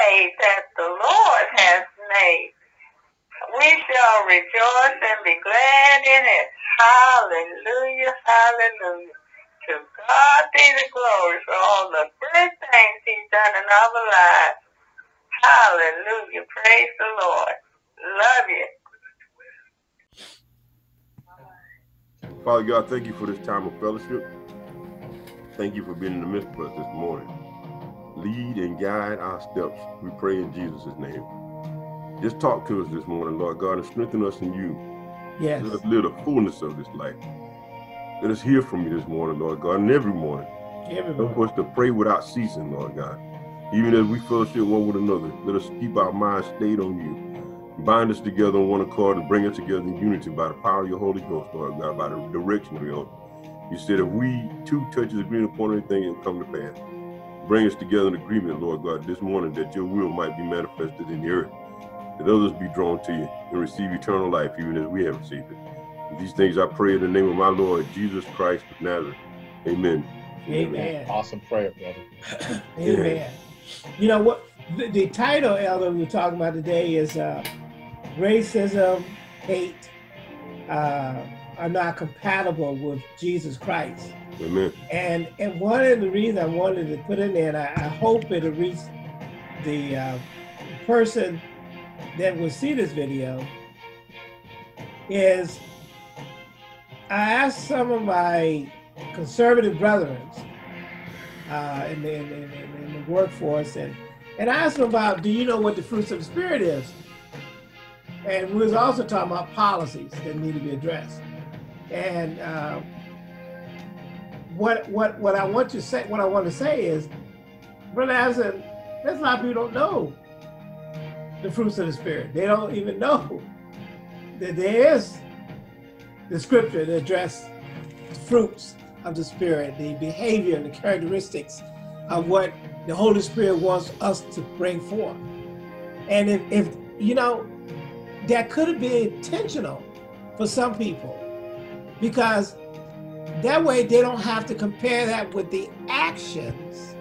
day that the Lord has made. We shall rejoice and be glad in it. Hallelujah, hallelujah. To God be the glory for all the good things he's done in our lives. Hallelujah. Praise the Lord. Love you. Father God, thank you for this time of fellowship. Thank you for being in the midst of us this morning. Lead and guide our steps. We pray in Jesus' name. Just talk to us this morning, Lord God, and strengthen us in you. Yes. Let us live the fullness of this life. Let us hear from you this morning, Lord God, and every morning. Every morning. Help us to pray without ceasing, Lord God. Even as we fellowship one with another, let us keep our minds stayed on you. Bind us together on one accord and bring us together in unity by the power of your Holy Ghost, Lord God, by the direction of your You said if we two touches agree upon anything, it will come to pass. Bring us together in agreement, Lord God, this morning that your will might be manifested in the earth, that others be drawn to you and receive eternal life, even as we have received it. These things I pray in the name of my Lord Jesus Christ of Nazareth. Amen. Amen. Awesome prayer, brother. Amen. You know what? The, the title, Elder, we're talking about today is uh, racism, hate uh, are not compatible with Jesus Christ. Amen. And and one of the reasons I wanted to put in there, and I, I hope it'll reach the uh, person that will see this video, is I asked some of my conservative brethren uh, in, the, in, in, in the workforce, and and I asked them about, do you know what the fruits of the spirit is? And we was also talking about policies that need to be addressed. And uh, what what what I want to say, what I want to say is, Brother Anderson, there's a lot of people don't know the fruits of the spirit. They don't even know that there is the scripture that address fruits of the spirit, the behavior and the characteristics of what the Holy Spirit wants us to bring forth. And if, if you know, that could have been intentional for some people because that way they don't have to compare that with the actions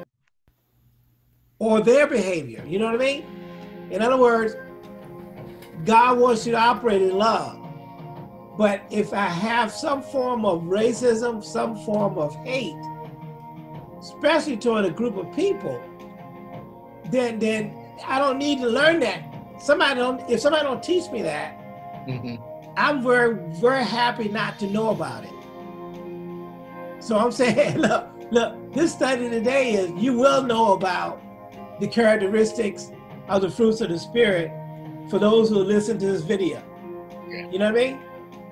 or their behavior. You know what I mean? In other words, God wants you to operate in love. But if I have some form of racism, some form of hate, especially toward a group of people, then then I don't need to learn that. Somebody don't if somebody don't teach me that, Mhm. I'm very, very happy not to know about it. So I'm saying, look, look, this study today is you will know about the characteristics of the fruits of the spirit for those who listen to this video. Yeah. You know what I mean?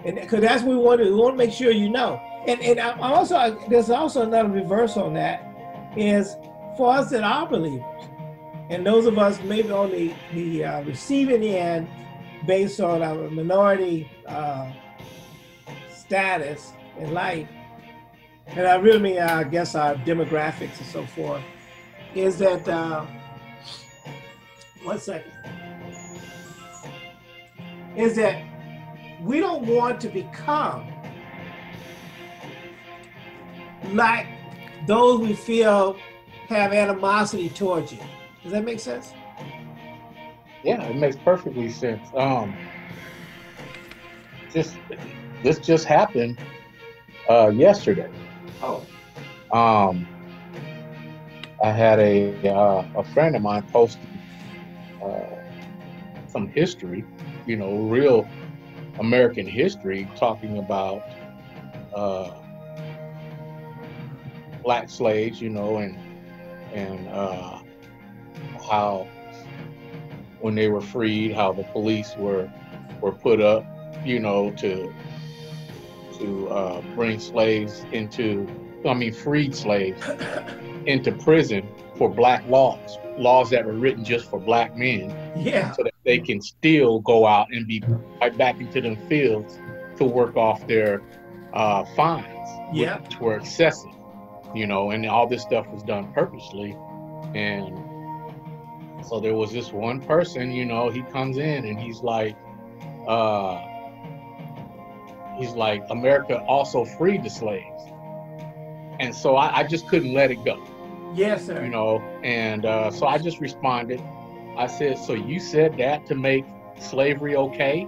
And because that's what we want to we want to make sure you know. And and I I also there's also another reverse on that is for us that are believers, and those of us maybe on the the uh, receiving end based on our minority uh, status in life, and I really mean, I guess, our demographics and so forth, is that, uh, one second, is that we don't want to become like those we feel have animosity towards you. Does that make sense? Yeah, it makes perfectly sense. Um, just this just happened uh, yesterday. Oh. Um, I had a uh, a friend of mine post uh, some history, you know, real American history, talking about uh, black slaves, you know, and and uh, how when they were freed, how the police were were put up, you know, to to uh, bring slaves into, I mean, freed slaves into prison for black laws, laws that were written just for black men, Yeah. so that they can still go out and be right back into them fields to work off their uh, fines, Yeah. which were excessive, you know, and all this stuff was done purposely, and so there was this one person, you know, he comes in and he's like, uh, he's like, America also freed the slaves. And so I, I just couldn't let it go, Yes, sir. you know, and uh, so I just responded I said, so you said that to make slavery okay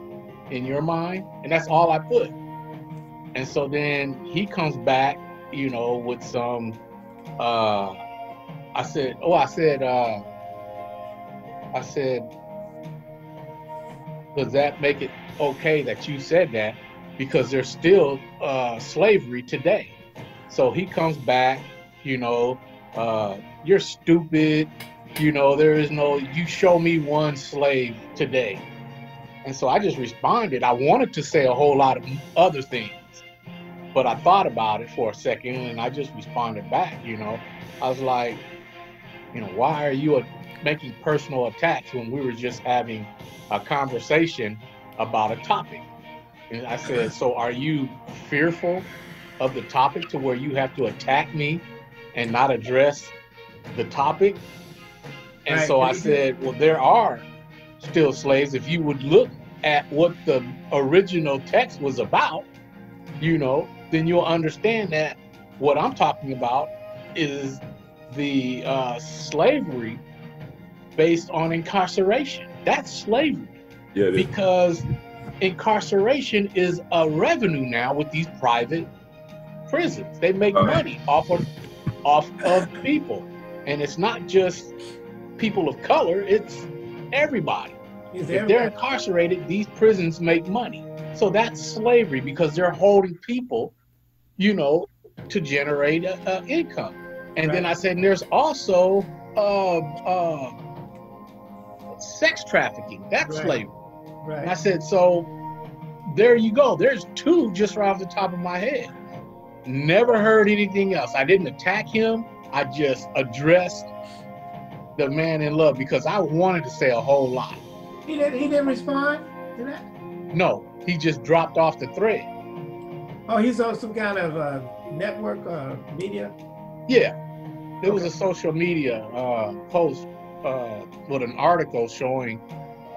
in your mind? And that's all I put. And so then he comes back, you know, with some, uh, I said, oh, I said, uh, I said, does that make it okay that you said that? Because there's still uh, slavery today. So he comes back, you know, uh, you're stupid. You know, there is no, you show me one slave today. And so I just responded. I wanted to say a whole lot of other things, but I thought about it for a second and I just responded back. You know, I was like, you know, why are you making personal attacks when we were just having a conversation about a topic? And I said, so are you fearful of the topic to where you have to attack me and not address the topic? And Right, so I said, well, there are still slaves. If you would look at what the original text was about, you know, then you'll understand that what I'm talking about is the uh, slavery based on incarceration. That's slavery Yeah, it is. because incarceration is a revenue now with these private prisons. They make Okay. money off of off of people, and it's not just people of color; it's everybody. Is If they're incarcerated, these prisons make money. So that's slavery because they're holding people, you know, to generate a, a income. And then I said, and there's also uh, uh, sex trafficking. That's Right. slavery. And I said, so there you go. There's two just right off the top of my head. Never heard anything else. I didn't attack him. I just addressed the man in love because I wanted to say a whole lot. He didn't. He didn't respond to that. No, he just dropped off the thread. Oh, he's on some kind of uh, network uh, media. Yeah, there was a social media uh, post uh, with an article showing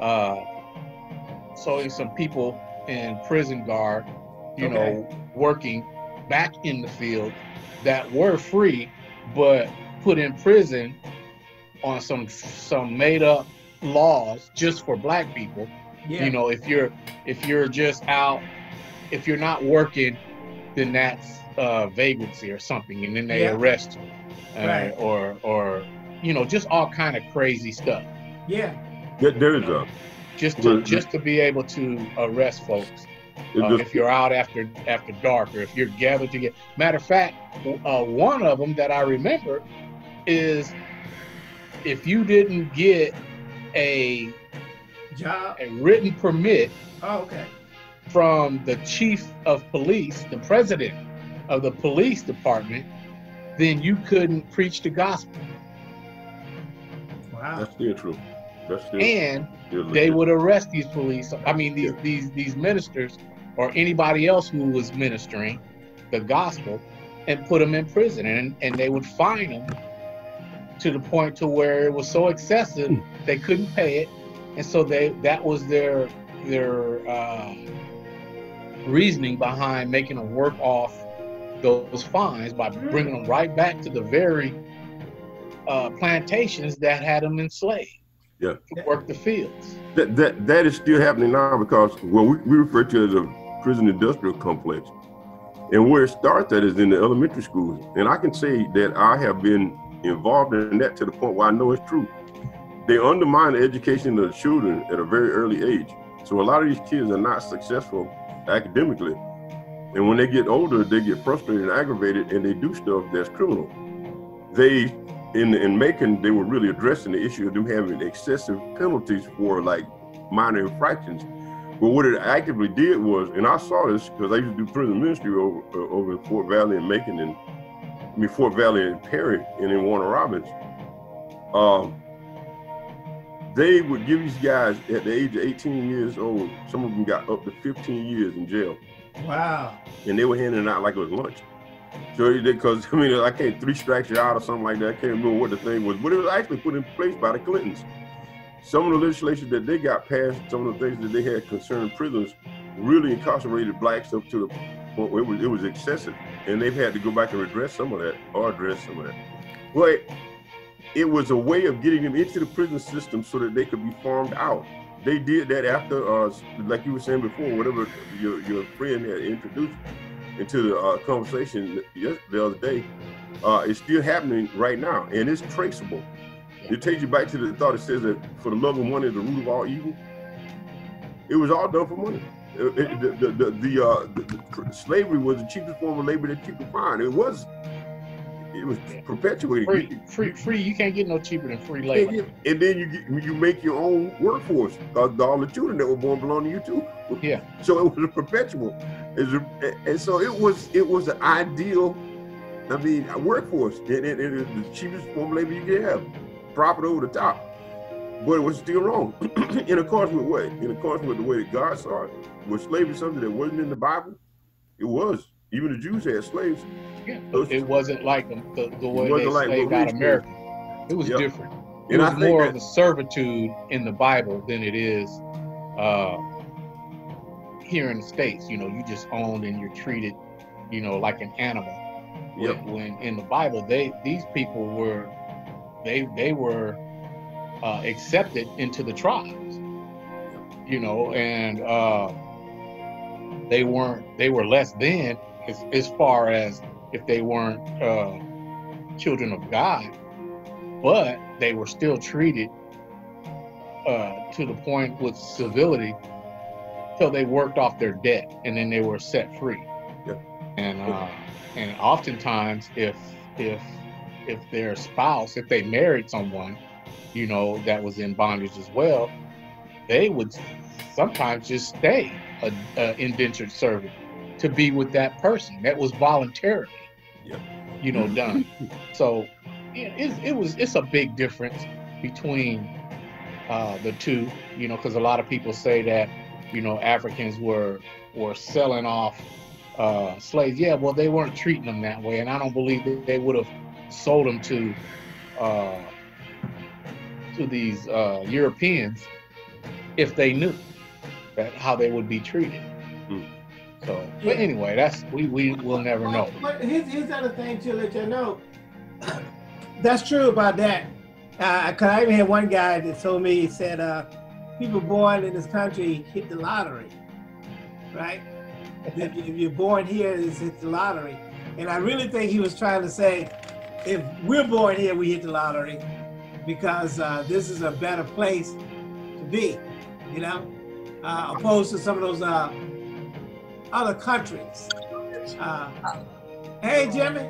uh, showing some people in prison guard, you Okay. know, working back in the field that were free, but put in prison on some some made up laws just for black people Yeah. you know if you're if you're just out if you're not working then that's uh vagrancy or something and then they Yeah. arrest you uh, Right. or or you know just all kind of crazy stuff yeah. There- there is a. just to just to be able to arrest folks uh, just- if you're out after after dark or if you're gathered together matter of fact uh, one of them that i remember is if you didn't get a Job. a written permit Oh, okay. from the chief of police, the president of the police department, then you couldn't preach the gospel. Wow. That's still true. That's still, And still they would arrest these police, I mean these these these ministers or anybody else who was ministering the gospel and put them in prison. And, and they would fine them to the point to where it was so excessive they couldn't pay it. And so they that was their their uh, reasoning behind making them work off those fines by bringing them right back to the very uh, plantations that had them enslaved Yeah. to work the fields That, that, that is still happening now because, well, we, we refer to as a prison industrial complex. And where it starts at is in the elementary schools. And I can say that I have been involved in that to the point where I know it's true. They undermine the education of the children at a very early age. So a lot of these kids are not successful academically. And when they get older, they get frustrated and aggravated and they do stuff that's criminal. They in in Macon, they were really addressing the issue of them having excessive penalties for like minor infractions. But what it actively did was, and I saw this because I used to do prison ministry over uh, over in Fort Valley and Macon, and I mean Fort Valley and Perry, and in Warner Robins. Um, they would give these guys at the age of 18 years old. Some of them got up to 15 years in jail, Wow. and they were handing out like it was lunch. So because I mean, I can't three strikes you out or something like that. I can't remember what the thing was, but it was actually put in place by the Clintons. Some of the legislation that they got passed, some of the things that they had concerned prisoners, really incarcerated blacks up to the point where it was, it was excessive, and they've had to go back and redress some of that or address some of that. But it was a way of getting them into the prison system so that they could be farmed out. They did that after, uh, like you were saying before, whatever your, your friend had introduced into the uh, conversation the other day. Uh, it's still happening right now, and it's traceable. It takes you back to the thought. It says that for the love of money is the root of all evil. It was all done for money. It, it, the the, the, the, uh, the, slavery was the cheapest form of labor that you could find. It was it was perpetuated. Free, free, free. You can't get no cheaper than free labor. And then you get, you make your own workforce. Uh, all the children that were born belong to you too. Yeah. So it was a perpetual. And so it was it was an ideal. I mean, a workforce. And it, it, it, the cheapest form of labor you could have, profit over the top. But it was still wrong. in accordance with what? In accordance with the way that God saw it. Was slavery something that wasn't in the Bible? It was. Even the Jews had slaves. Yeah, it wasn't like the, the way they like slaved out America. It was yep. different. It and was more that, of a servitude in the Bible than it is uh, here in the states. You know, you just owned and you're treated, you know, like an animal. Yep. When, when in the Bible, they these people were, they they were uh, accepted into the tribes. You know, and uh, they weren't. They were less than as, as far as if they weren't uh, children of God, but they were still treated uh, to the point with civility till they worked off their debt and then they were set free. Yep. And uh, and oftentimes, if if if their spouse, if they married someone, you know, that was in bondage as well, they would sometimes just stay a, a indentured servant to be with that person. That was voluntarily, yep. you know, done. so it, it, was it's a big difference between uh, the two, you know, because a lot of people say that you know Africans were were selling off uh, slaves. Yeah, well, they weren't treating them that way, and I don't believe that they would have sold them to uh, to these uh, Europeans if they knew that how they would be treated. Mm. So, but anyway, that's we we will never know. But here's here's the other thing to let you know. That's true about that. Uh, Cause I even had one guy that told me he said uh, people born in this country hit the lottery, right? if, if you're born here, it's hit the lottery. And I really think he was trying to say, if we're born here, we hit the lottery because uh, this is a better place to be, you know, uh, opposed to some of those uh, other countries. Uh, hey, Jimmy.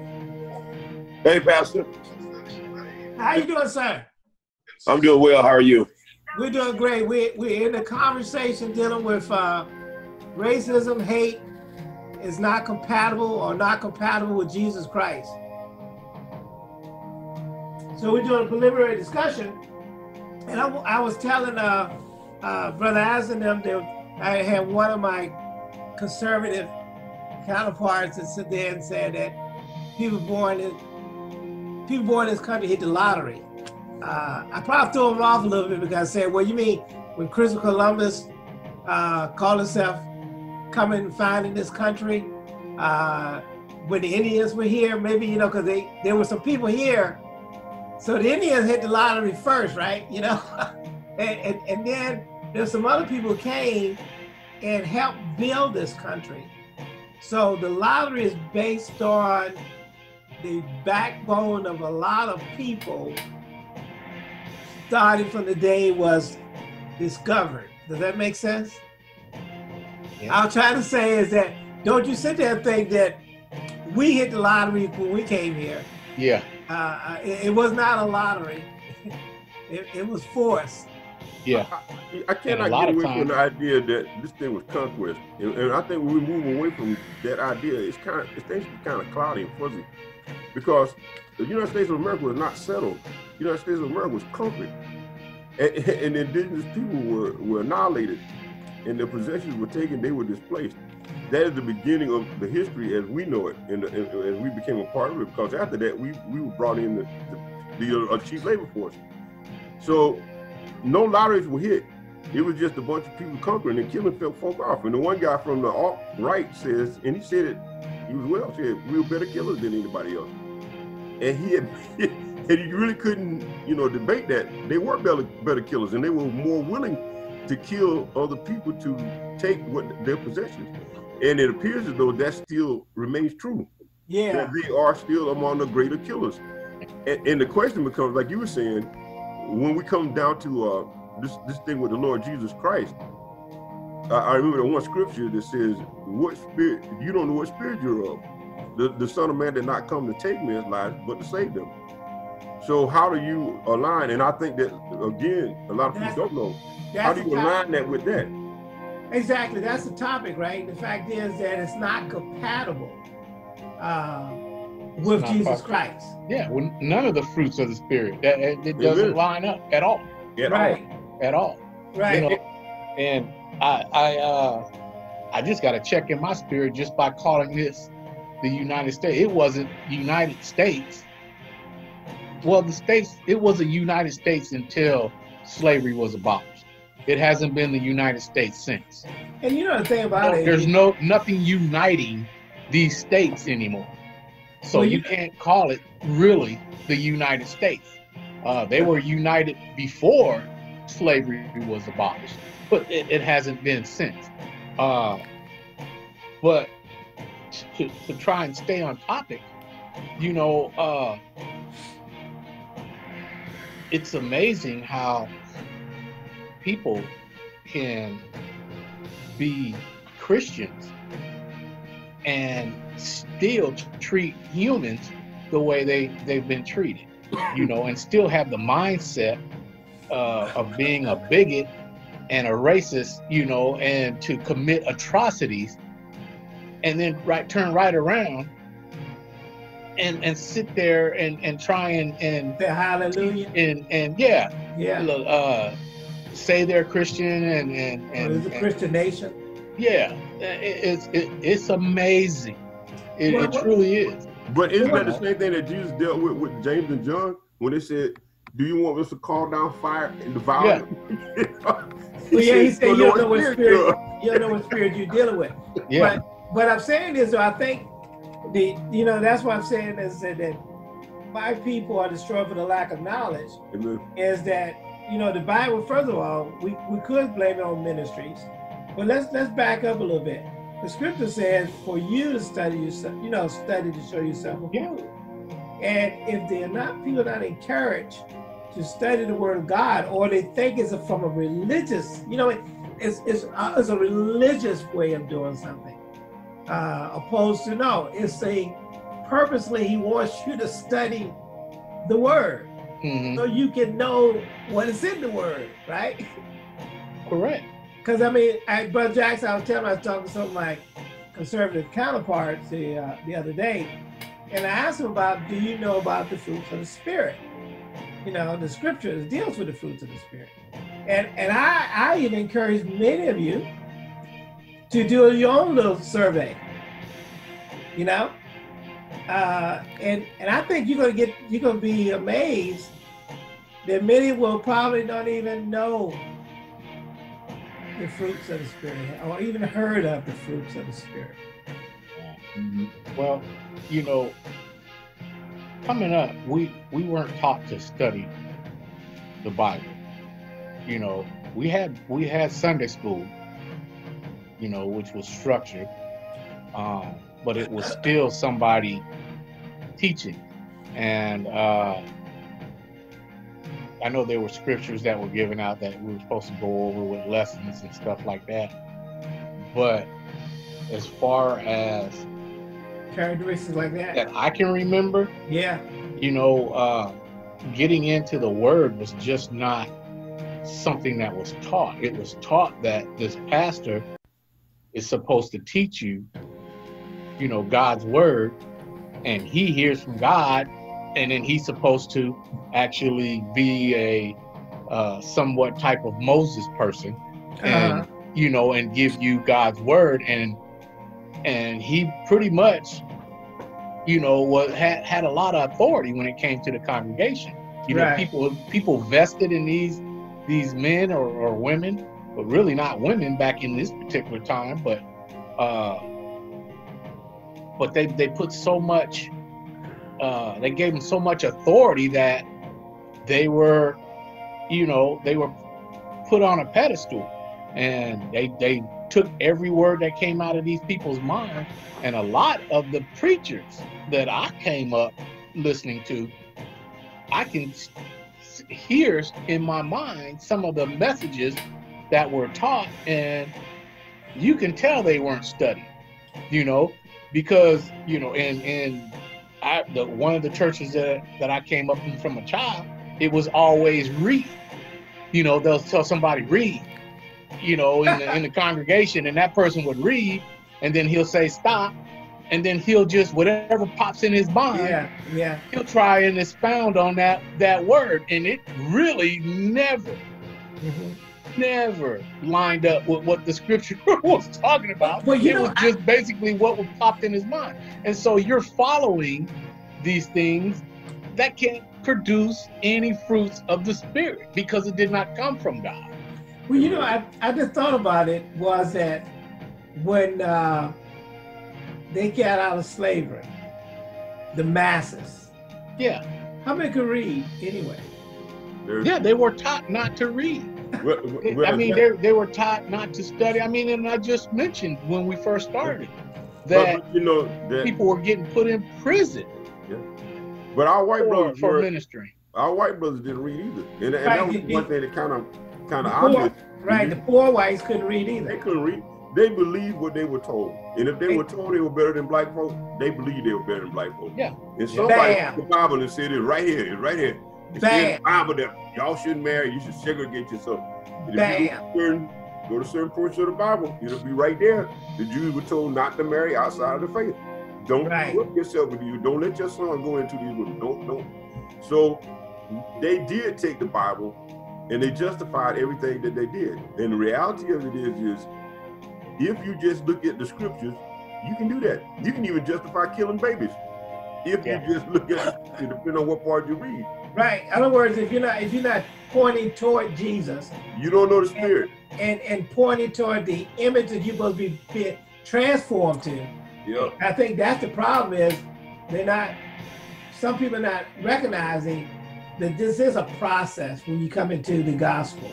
Hey, Pastor. How you doing, sir? I'm doing well. How are you? We're doing great. We, we're in a conversation dealing with uh, racism, hate is not compatible or not compatible with Jesus Christ. So we're doing a preliminary discussion. And I, I was telling uh, uh, Brother Aslan them that I had one of my conservative counterparts that sit there and said that people born in people born in this country hit the lottery. Uh, I probably threw him off a little bit because I said, well, you mean when Christopher Columbus uh, called himself coming and finding this country, uh, when the Indians were here, maybe, you know, because they there were some people here. So the Indians hit the lottery first, right? You know, and, and, and then there's some other people came and helped build this country. So the lottery is based on the backbone of a lot of people starting from the day it was discovered. Does that make sense? Yeah. I'm trying to say is that don't you sit there and think that we hit the lottery when we came here. Yeah. Uh, uh it, it, was not a lottery. it, it was forced. Yeah. I, I cannot get away from the idea that this thing was conquest. And, and, I think when we move away from that idea, it's kind of, it's things kind of cloudy and fuzzy. Because the United States of America was not settled. United States of America was conquered. And, and indigenous people were, were annihilated and their possessions were taken, they were displaced. That is the beginning of the history as we know it, and, as we became a part of it. Because after that, we, we were brought in the, the, the uh, cheap labor force. So no lotteries were hit. It was just a bunch of people conquering and killing folk off. And the one guy from the alt right says, and he said it, he was well said, we were better killers than anybody else. And he had, and you really couldn't, you know, debate that. They were better, better killers, and they were more willing to kill other people to take what their possessions. And it appears as though that still remains true. Yeah. That they are still among the greater killers. And, and the question becomes, like you were saying, when we come down to uh, this this thing with the Lord Jesus Christ, I, I remember the one scripture that says, "What spirit? You don't know what spirit you're of." The, the Son of Man did not come to take men's lives, but to save them. So how do you align? And I think that again, a lot of people don't know. How do you align that with that? Exactly. That's the topic, right? The fact is that it's not compatible uh, with not Jesus possible. Christ. Yeah, well, none of the fruits of the spirit. That it, it It doesn't is. line up at all. At right. At all. Right. You know, and I I uh I just gotta check in my spirit just by calling this the United States. It wasn't United States. Well, the states it was a United States until slavery was abolished. It hasn't been the United States since. And you know the thing about it. There's no nothing uniting these states anymore. So Well, you you- can't call it really the United States. Uh, they were united before slavery was abolished, but it, it hasn't been since. Uh, but to, to try and stay on topic, you know, uh, it's amazing how people can be Christians and still treat humans the way they, they've been treated, you know, and still have the mindset uh, of being a bigot and a racist, you know, and to commit atrocities and then right turn right around and and sit there and and try and and Say hallelujah. and and yeah Yeah. uh say they're christian and and, Well, it's a and- Christian nation. yeah it, it's it, it's amazing it, Well, it what- truly is But isn't that the same thing that Jesus dealt with with James and John when they said, "Do you want us to call down fire and devour Yeah. Well, yeah, he said, "You "You don't know what spirit- You don't know what spirit you're dealing with. yeah But what I'm saying is, I think the you know that's what I'm saying is that, that my people are destroyed for the lack of knowledge. Amen. Is that you know the Bible? First of all, we, we could blame it on ministries, but let's let's back up a little bit. The scripture says for you to study yourself, you know, study to show yourself approved. And if they're not people not encouraged to study the word of God, or they think it's a, from a religious, you know, it, it's it's, uh, it's a religious way of doing something, uh, opposed to no, it's a purposely he wants you to study the word Mhm. so you can know what is in the word, right? correct Because I mean, I, Brother Jackson, I was telling, I was talking to some of my conservative counterparts the uh, the other day, and I asked him about, do you know about the fruits of the spirit? You know, the scripture deals with the fruits of the spirit, and and I I even encourage many of you to do your own little survey. You know, uh, and and I think you're gonna get you're gonna be amazed that many will probably not even know the fruits of the spirit or even heard of the fruits of the spirit. well you know coming up we we weren't taught to study the bible you know we had we had sunday school you know which was structured um, but it was still somebody teaching and uh, i know there were scriptures that were given out that we were supposed to go over with lessons and stuff like that but as far as Characteristics like that. that i can remember Yeah. you know, uh, getting into the word was just not something that was taught. It was taught that this pastor is supposed to teach you, you know, God's word, and he hears from God, and then he's supposed to actually be a uh, somewhat type of Moses person, and Uh-huh. you know, and give you God's word, and and he pretty much you know, was had had a lot of authority when it came to the congregation. You know, people people vested in these these men or, or women, but really not women back in this particular time, but uh but they they put so much uh, they gave them so much authority that they were, you know, they were put on a pedestal, and they they took every word that came out of these people's minds, and a lot of the preachers that I came up listening to, I can hear in my mind some of the messages that were taught, and you can tell they weren't studied, you know, because you know, and and I the one of the churches that that I came up in from a child, it was always read. You know, they'll tell somebody read, you know, in the in the congregation, and that person would read, and then he'll say stop, and then he'll just whatever pops in his mind, Yeah, yeah. he'll try and expound on that that word, and it really never Mhm. Never lined up with what the scripture was talking about. Well, you it know, was just basically what was popped in his mind. And so you're following these things that can't produce any fruits of the spirit because it did not come from God. Well, you know, I, I just thought about it was that when uh, they got out of slavery, the masses, Yeah. how many could read anyway? There's- Yeah, they were taught not to read. Well, well, I mean, they they were taught not to study. I mean, and I just mentioned when we first started that but you know that. people were getting put in prison Yeah. but our white for, brothers for were, ministering. our white brothers didn't read either, and, and Right, that was one thing that kind of kind of The poor- obvious. Right, the poor whites couldn't read either. They couldn't read. They believed what they were told, and if they They- were told they were better than black folk, they believed they were better than black folk. Yeah. And somebody Bam. the Bible and said it right here, it's right here. It's in Bam. the Bible that y'all shouldn't marry. You should segregate yourself. And if you Bam. go to certain, go to certain portions of the Bible, it'll be right there. The Jews were told not to marry outside of the faith. Don't Right. put yourself with you. Don't let your son go into these women. Don't don't. So they did take the Bible and they justified everything that they did. And the reality of it is, is if you just look at the scriptures, you can do that. You can even justify killing babies. If Yeah. you just look at it, depending on what part you read. Right. In other words, if you're not if you're not pointing toward Jesus You don't know the spirit. and and pointing toward the image that you're supposed to be, transformed to, Yeah. I think that's the problem is they're not some people are not recognizing that this is a process when you come into the gospel.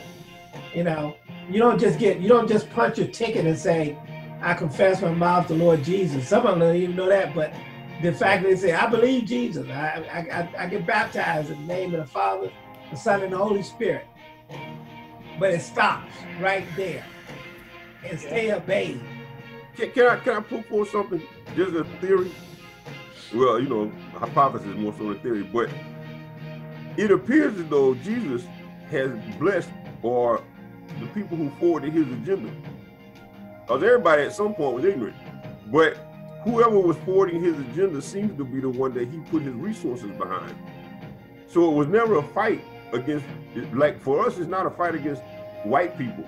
You know, you don't just get you don't just punch your ticket and say, I confess my mouth to the Lord Jesus. Some of them don't even know that, but the fact that they say, I believe Jesus, I, I, I, get baptized in the name of the Father, the Son, and the Holy Spirit. But it stops right there and stay obeyed. Can, can I can I put forth something? Just a theory. Well, you know, hypothesis is more so than theory, but it appears as though Jesus has blessed or the people who forwarded his agenda. Because everybody at some point was ignorant. But whoever was forwarding his agenda seems to be the one that he put his resources behind. So it was never a fight against, like for us, it's not a fight against white people.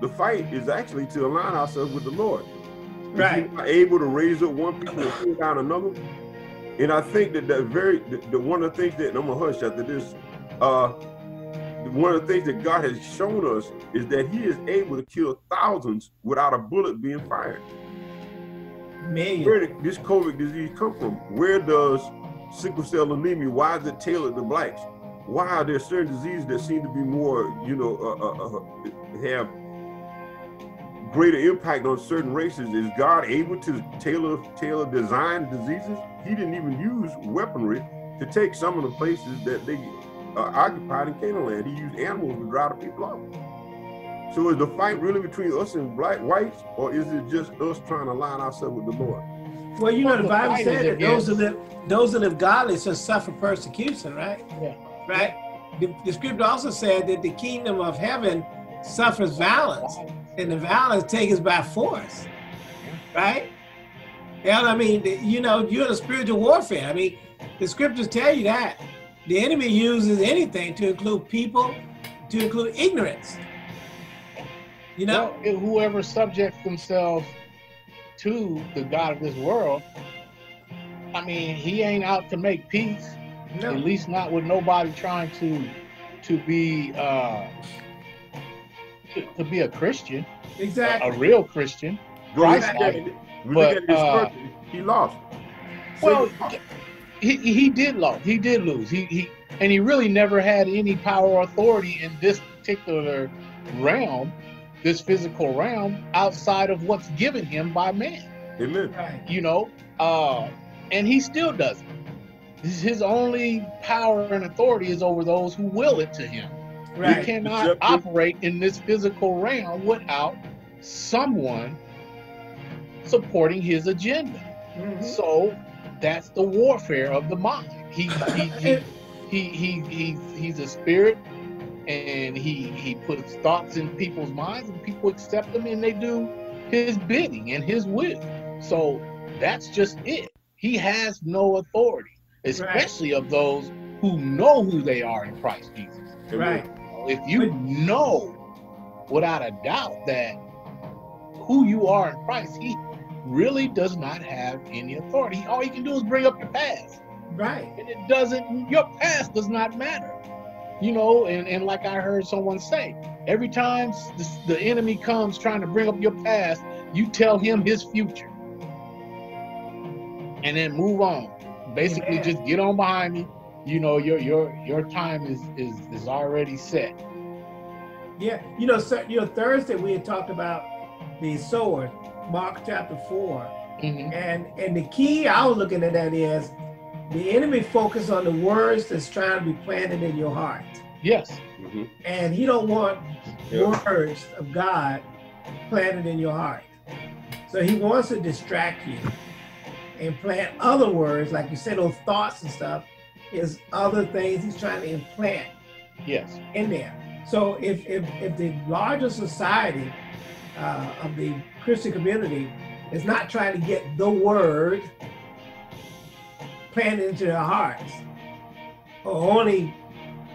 The fight is actually to align ourselves with the Lord. Right. able to raise up one people and pull down another. And I think that that very the, the one of the things that and I'm gonna hush after this. Uh, one of the things that God has shown us is that He is able to kill thousands without a bullet being fired. Where did this COVID disease come from? Where does sickle cell anemia? Why is it tailored to blacks? Why are there certain diseases that seem to be more, you know, uh, uh, uh, have greater impact on certain races? Is God able to tailor tailor design diseases? He didn't even use weaponry to take some of the places that they uh, occupied in Canaan land. He used animals to drive the people off. So is the fight really between us and black whites, or is it just us trying to align ourselves with the Lord? Well, you know, the the Bible said that those who against- live those who live godly shall suffer persecution, right? Yeah. Right. The, the scripture also said that the kingdom of heaven suffers violence, and the violence takes by force, right? And I mean, you know, you're in a spiritual warfare. I mean, the scriptures tell you that the enemy uses anything to include people, to include ignorance. You know, Well, whoever subjects themselves to the God of this world, I mean, he ain't out to make peace. no. At least not with nobody trying to to be uh to, to be a Christian, exactly. a real Christian. But we look Christ like But, look at his uh, he lost. Well, he, he did lose. He did lose. He he and he really never had any power or authority in this particular realm, this physical realm, outside of what's given him by man. Amen. You know, uh, and he still doesn't. His his only power and authority is over those who will it to him. He Right. cannot Except- operate in this physical realm without someone supporting his agenda. Mhm. So that's the warfare of the mind. He he he And- he, he, he he's a spirit and he he puts thoughts in people's minds and people accept them and they do his bidding and his will. So that's just it. He has no authority, especially of those who know who they are in Christ Jesus. Right. If you know without a doubt that who you are in Christ, he really does not have any authority. All he can do is bring up your past. Right. And it doesn't, your past does not matter. You know, and, and like I heard someone say, every time the, the enemy comes trying to bring up your past, you tell him his future. And then move on. Basically, Amen. just get on behind me. You know, your your your time is is is already set. Yeah. You know, sir, you know, Thursday we had talked about the sower, Mark chapter four. Mhm. And and the key I was looking at that is the enemy focus on the words that's trying to be planted in your heart. Yes. hmm And he don't want Yeah. words of God planted in your heart. So he wants to distract you and plant other words, like you said, those thoughts and stuff, is other things he's trying to implant Yes. in there. So if if, if the larger society uh, of the Christian community is not trying to get the word planted into their hearts, or only,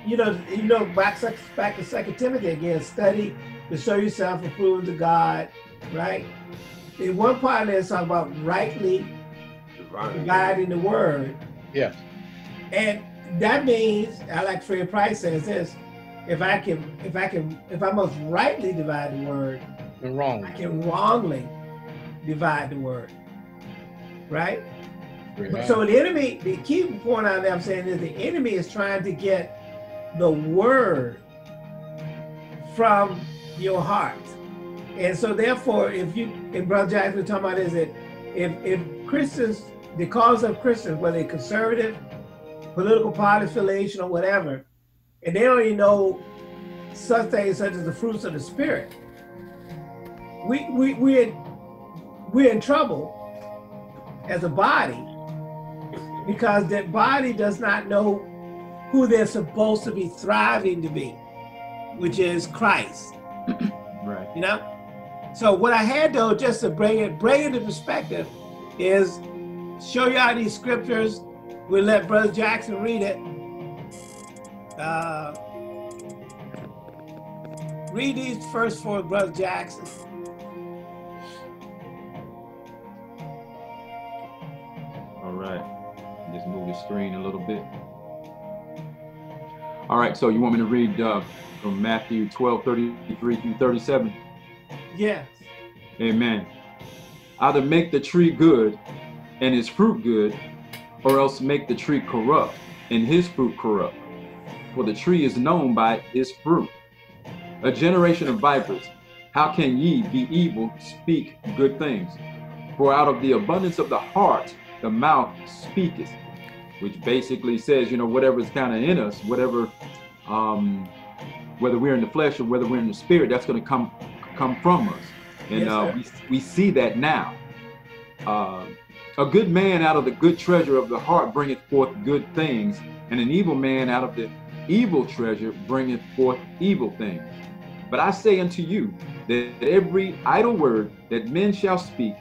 you know, you know, back back to Second Timothy again, study to show yourself approved to God, right? In one part there, it's talking about rightly dividing the word. Yes. And that means, I like Fred Price says this, if I can, if I can, if I must rightly divide the word, Been wrong. I can wrongly divide the word. Right? Right. So the enemy, the key point out there I'm saying is the enemy is trying to get the word from your heart. And so therefore, if you, and Brother Jackson was talking about is that if, if Christians, the cause of Christians, whether conservative, political party affiliation or whatever, and they don't even know such things such as the fruits of the spirit, we, we, we're, we're in trouble as a body because that body does not know who they're supposed to be thriving to be, which is Christ. Right. You know. So what I had though, just to bring it bring it to perspective, is show y'all these scriptures. We'll let Brother Jackson read it. Uh, read these first for Brother Jackson. All right. Just move the screen a little bit. All right. So you want me to read uh, from Matthew 12, 33 through 37? Yes. Amen. Either make the tree good and its fruit good, or else make the tree corrupt and his fruit corrupt. For the tree is known by its fruit. A generation of vipers, how can ye be evil speak good things? For out of the abundance of the heart, the mouth speaketh. Which basically says, you know, whatever's kind of in us, whatever, um, whether we're in the flesh or whether we're in the spirit, that's going to come come from us. And Yes, uh, we, we see that now. Uh, a good man out of the good treasure of the heart bringeth forth good things, and an evil man out of the evil treasure bringeth forth evil things. But I say unto you that every idle word that men shall speak,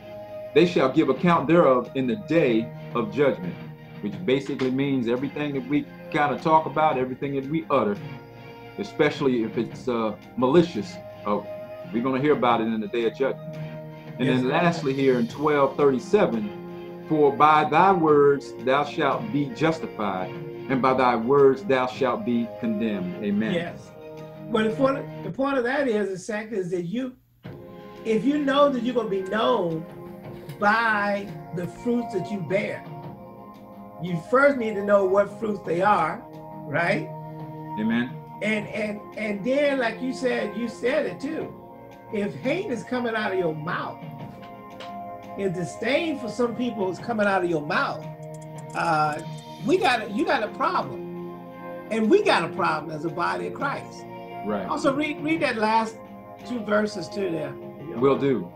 they shall give account thereof in the day of judgment, which basically means everything that we kind of talk about, everything that we utter, especially if it's uh, malicious, uh, we're going to hear about it in the day of judgment. And Yes, then lastly, here in 1237, for by thy words thou shalt be justified, and by thy words thou shalt be condemned. Amen. Yes. But the point, the point of that is, exactly, is that you, if you know that you're going to be known by the fruits that you bear, you first need to know what fruits they are, right? Amen. And and and then, like you said, you said it too. If hate is coming out of your mouth, if disdain for some people is coming out of your mouth, uh, we got a, you got a problem, and we got a problem as a body of Christ. Right. Also, read read that last two verses too there. Will do.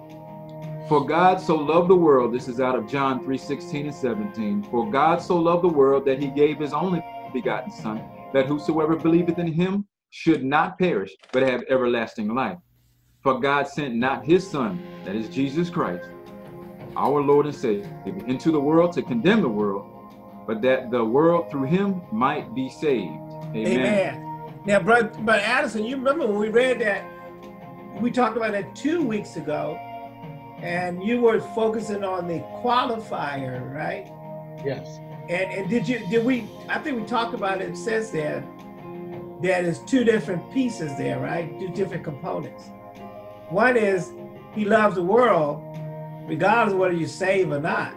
For God so loved the world, this is out of John 3 16 and 17. For God so loved the world that he gave his only begotten Son, that whosoever believeth in him should not perish, but have everlasting life. For God sent not his Son, that is Jesus Christ, our Lord and Savior, into the world to condemn the world, but that the world through him might be saved. Amen. Amen. Now, brother, but Addison, you remember when we read that? We talked about that two weeks ago, and you were focusing on the qualifier, right? Yes. And and did you did we? I think we talked about it. It says there that is two different pieces there, right? Two different components. One is he loves the world, regardless of whether you save or not.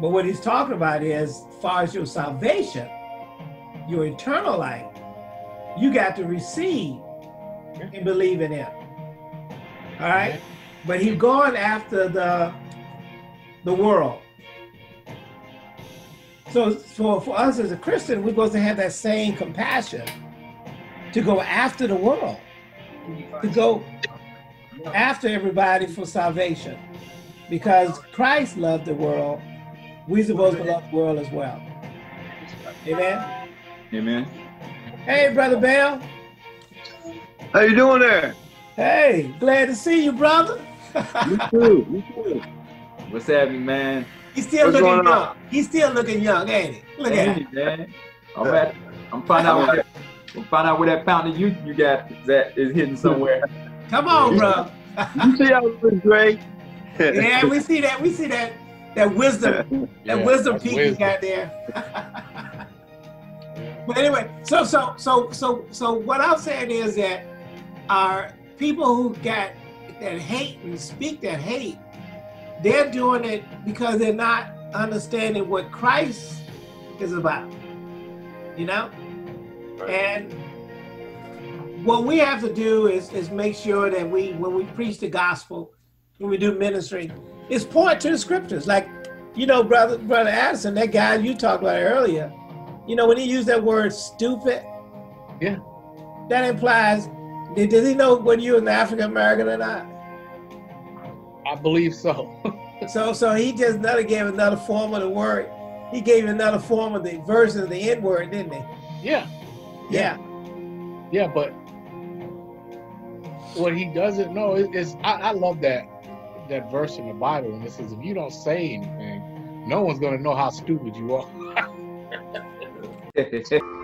But what he's talking about is, as far as your salvation, your eternal life, you got to receive and believe in him. All right? But he's going after the the world. So for, for us as a Christian, we're supposed to have that same compassion to go after the world, to go after everybody for salvation. Because Christ loved the world, we're supposed to love the world as well. Amen. Amen. Hey, Brother Bell. How you doing there? Hey, glad to see you, brother. You too. You too. What's happening, man? He's still What's looking young. on? He's still looking young, ain't he? Look at Hey, him. man. I'm at, I'm find out where, I'm find out where that fountain of youth you got that is at hidden somewhere. Come on, bro. You see how it looks great? yeah, we see that. We see that. That wisdom. Yeah, that wisdom that's peak you got there. but anyway, so so so so so what I'm saying is that our people who got that hate and speak that hate, they're doing it because they're not understanding what Christ is about. You know? And what we have to do is is make sure that we when we preach the gospel, when we do ministry, is point to the scriptures. Like, you know, brother brother Addison, that guy you talked about earlier, you know, when he used that word stupid, Yeah. that implies did, does he know whether you was an African American or not? I believe so. So so he just another gave another form of the word. He gave another form of the version of the N word, didn't he? yeah. Yeah. Yeah, but what he doesn't know is, is I, I love that that verse in the Bible, and it says, if you don't say anything, no one's gonna know how stupid you are.